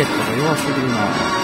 ケットが弱すぎるな。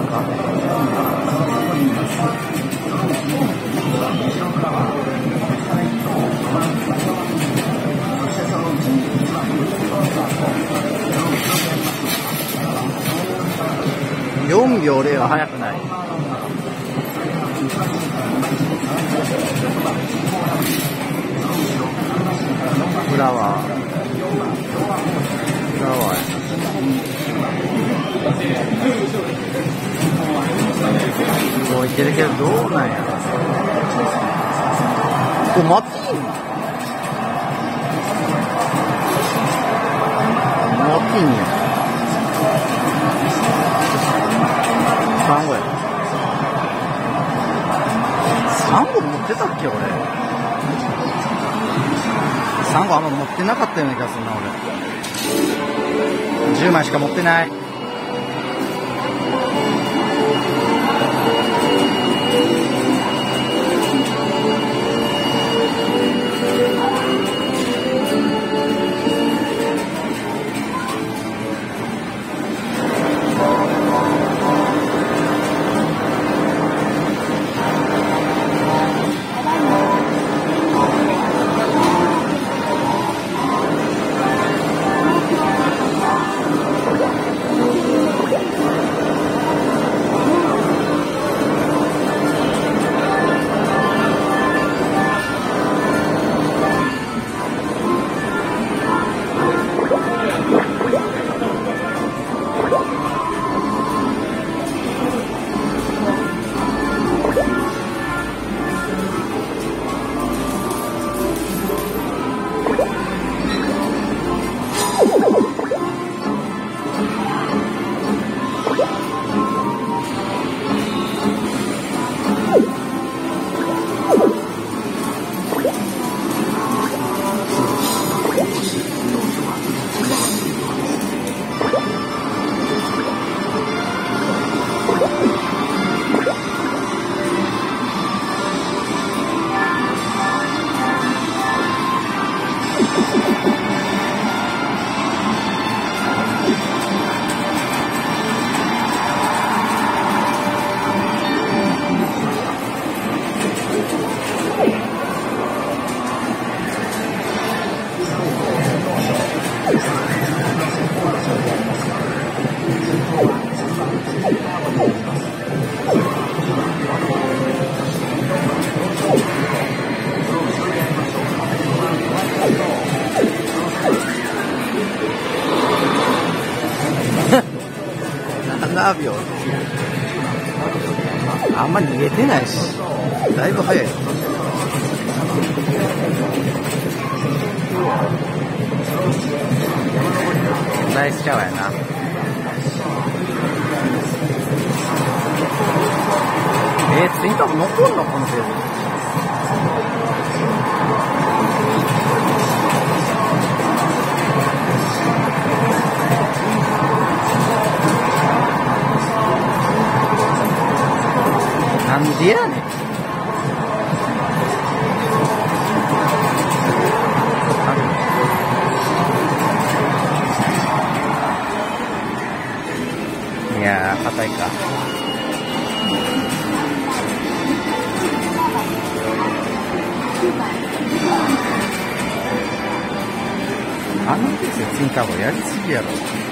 morning. ってなかったような気がするな俺。10枚しか持ってない。7秒あんま逃げてないし。だいぶ早い。ナイスシャワーやな。えー、ツイートも残んのこのテーブなんでやねん。いやー、硬いか。あのケースツインターボやりすぎやろ。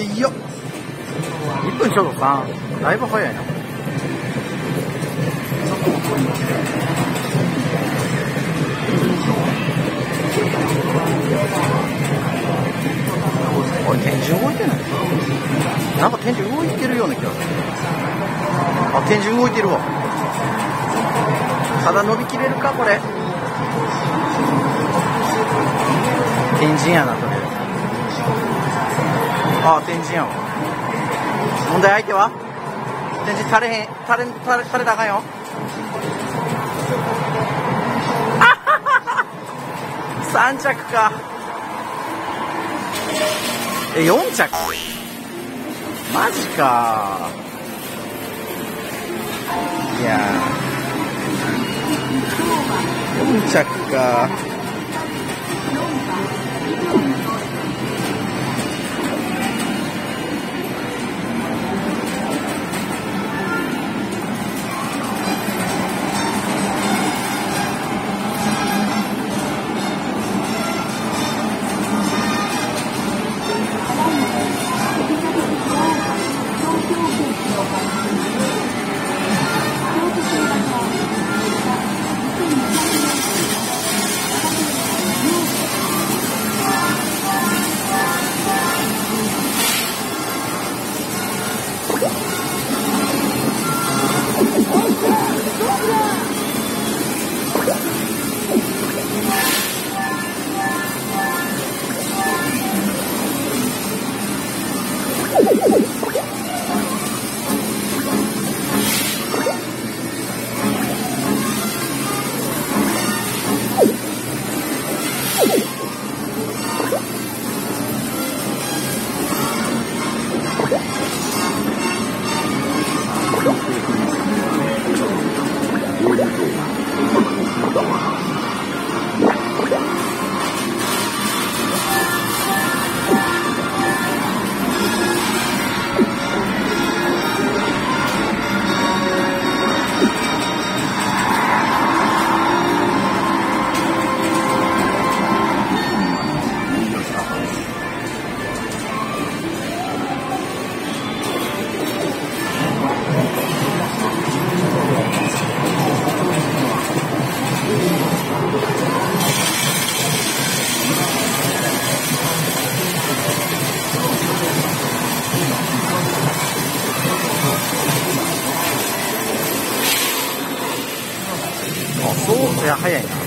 早っ。1分ちょうど3だいぶ早いな。おい天井動いてない？なんか天井動いてるような気がする。あ天井動いてるわ。ただ伸びきれるかこれ。天神やなとりああ天神やわ問題相手は？天神垂れへん垂れ垂れ垂れたらあかんよ。あははは3着か。え4着？マジか。いやー。4着か。や早いな。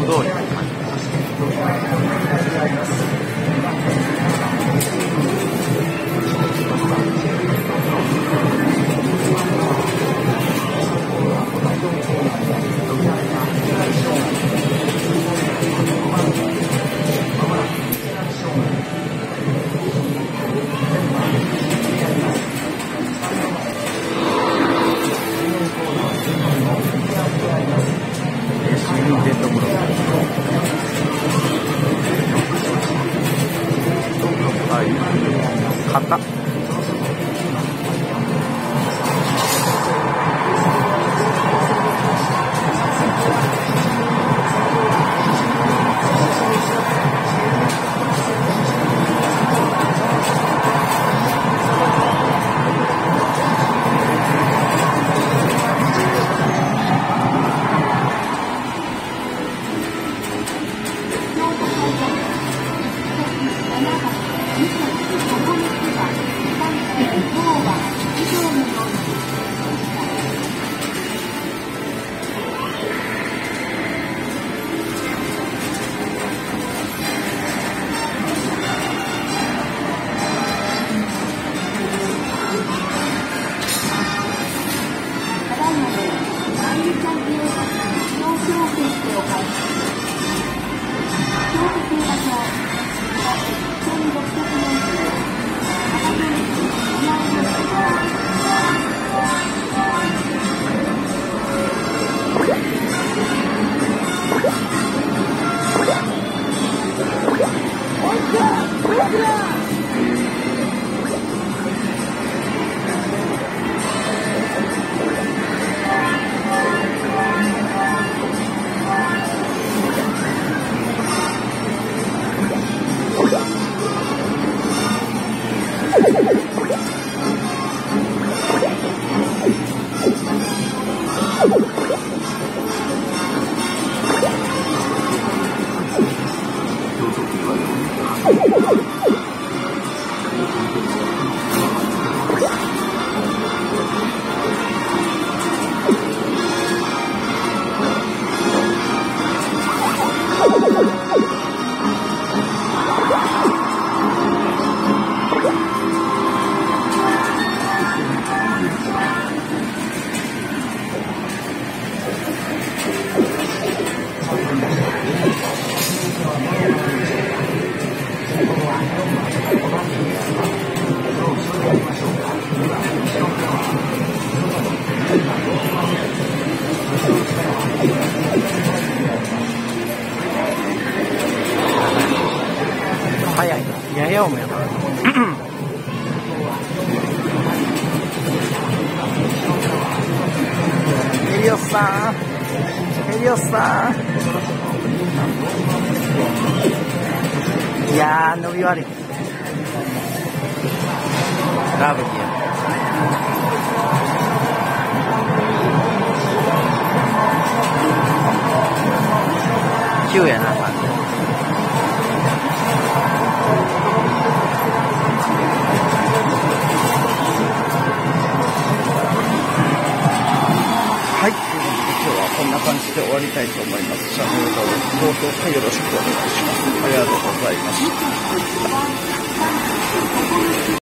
な、い Yeah. な感じで終わりたいと思います。チャンネル登録、高評価よろしくお願いします。ありがとうございます。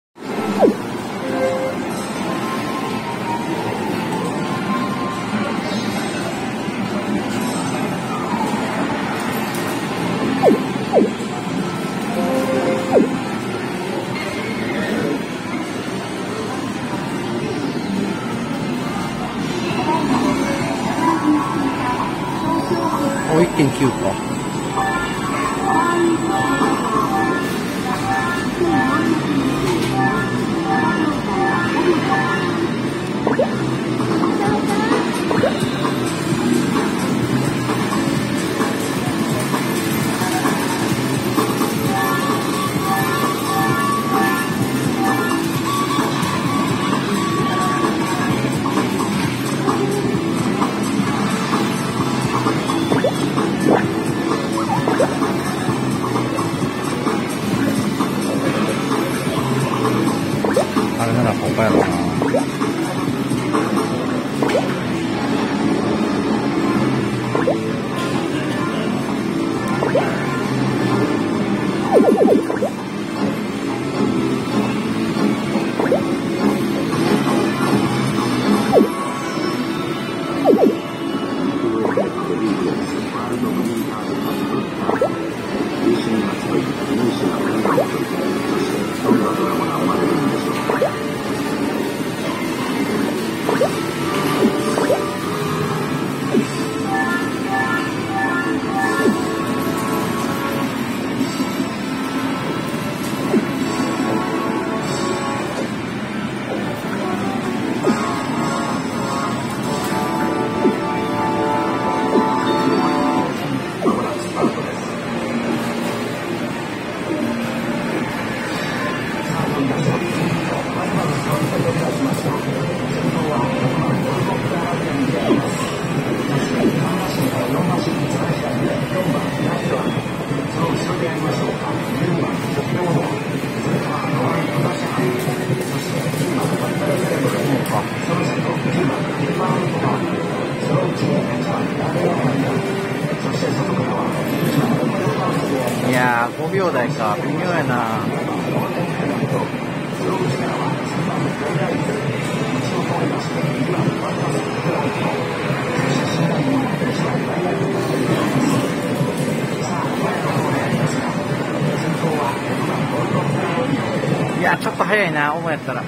早いな、思やったら。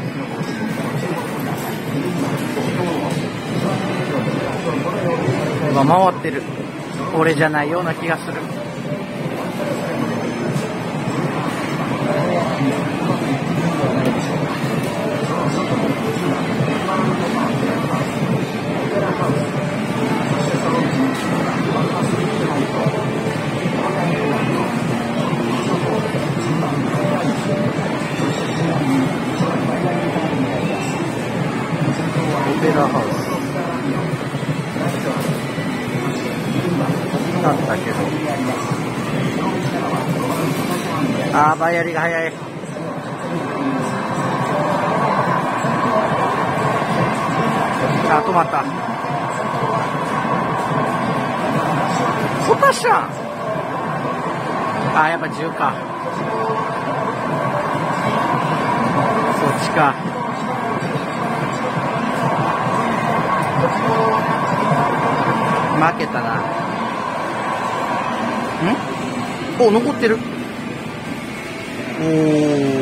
今回ってる。俺じゃないような気がする。オペラハウス。だったけど。あー、バイアリが早い。あ、止まった。ホタシャンあー、やっぱ10か。ちか。負けたな。ん？お、残ってる。おー、